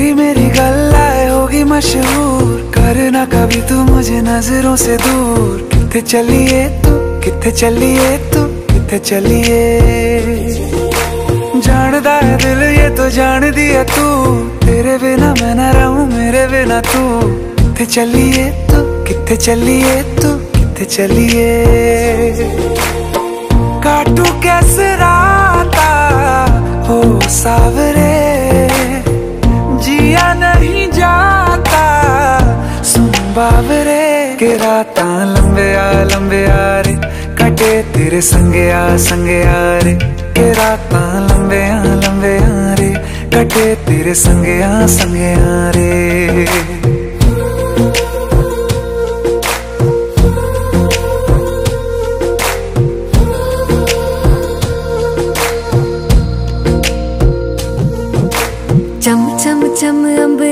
मेरी गल्लाए होगी मशहूर। करना कभी तू मुझे नज़रों से दूर। कितने चलिए तू कितने चलिए तू कितने चलिए? जानदा है दिल ये तो जान दिया तू। तेरे बिना मैं ना रहूँ, मेरे बिना तू। कितने चलिए तू कितने चलिए तू कितने चलिए? बाबरे के आ लंबे आ रे, कटे तेरे संगे आ संगे आ रे। के रात लंबे आ लंबे आ रे, कटे तेरे संगे आ संगे आ रे। चम चम चम अंबर